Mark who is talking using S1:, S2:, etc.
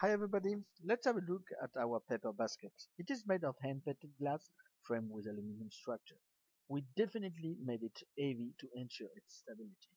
S1: Hi everybody, let's have a look at our paper basket. It is made of hand-painted glass frame with aluminum structure. We definitely made it heavy to ensure its stability.